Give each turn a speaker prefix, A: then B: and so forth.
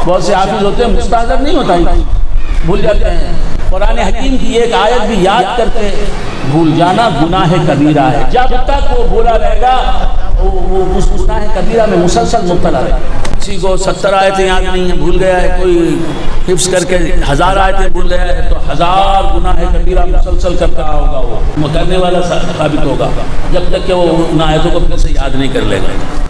A: बहुत से हाफिज होते हैं मुस्ताजर नहीं होता ही भूल जाते हैं। कुरान हकीम की एक आयत भी याद करते भूल जाना गुनाह कबीरा है। जब तक वो भूला रहेगा वो, उस गुनाह कबीरा में मुसलसल मुबतला रहेगा किसी को सत्तर आयतें याद नहीं है भूल गया है कोई हिफ्स करके हज़ार आयतें भूल गया है तो हज़ार गुनाह कबीरा मुसलसल करता होगा वो। करने वाला साबित होगा जब तक कि वो उन आयतों को फिर से याद नहीं कर लेगा।